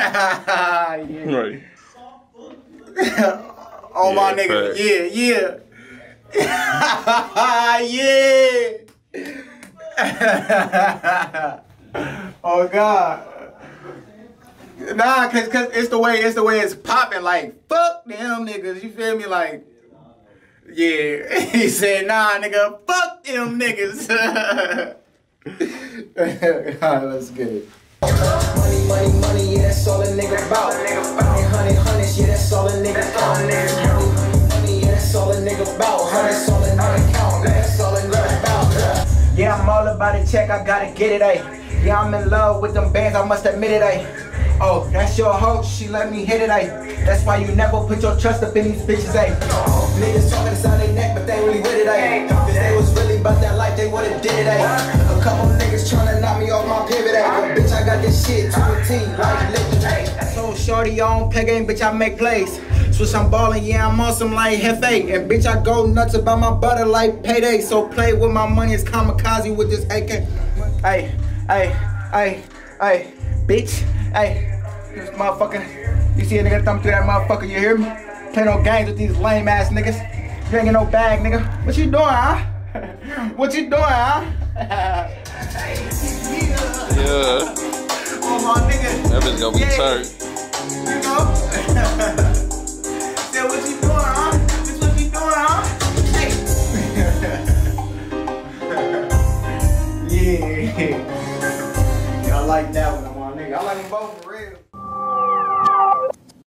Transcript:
yeah. Right. oh my Yeah, nigga. facts. Yeah, yeah. oh God. Nah, cause, cause it's the way it's the way it's popping. Like fuck them niggas. You feel me? Like yeah. he said nah, nigga. Fuck them niggas. Alright, let's get it. Money, money, money, yeah, that's all a nigga about. Honey, honey, hundreds, yeah, that's all a nigga count. Money, yeah, that's all a nigga about. Hundreds, all a nigga count, that's all a nigga about. Yeah, I'm all about a check, I gotta get it, ayy. Yeah, I'm in love with them bands, I must admit it, ayy. Oh, that's your hoe, she let me hit it, ayy. That's why you never put your trust up in these bitches, ayy. Niggas talking inside their neck, but they ain't really with it, ayy. If they was really about that life, they would've did it, ayy. A couple niggas tryna knock me off my pivot, ayy. But bitch, I got this shit to a T, like liquid. So shorty, I don't play game, bitch, I make plays. Switch, I'm ballin', yeah, I'm awesome like Hefe. And bitch, I go nuts about my butter like payday. So play with my money, it's kamikaze with this AK. Hey, hey, hey, hey, bitch, hey, this motherfucker. You see a nigga thumb through that motherfucker, you hear me? Play no games with these lame ass niggas. You ain't get no bag, nigga. What you doing, huh? what you doing, huh? Yeah. That bitch gonna be Yeah. turned. You know? Said, what you doing, huh? This what you doing, huh? Hey. yeah. yeah. I like that one, my nigga. I like them both.